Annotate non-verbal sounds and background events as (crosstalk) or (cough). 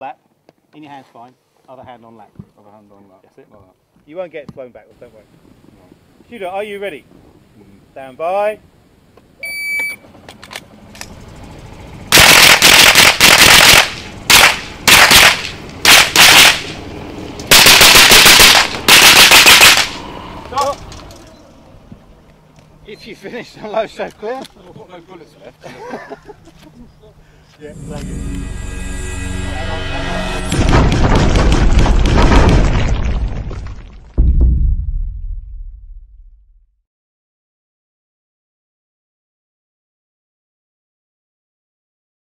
Lap. In your hands, fine. Other hand on lap. Other hand on lap. That's it. Like that. You won't get thrown backwards, don't worry. Tudor, are you ready? Mm-hmm. Stand by. Stop. If you finish the low so clear, I've got no bullets left. (laughs) Yeah, thank you.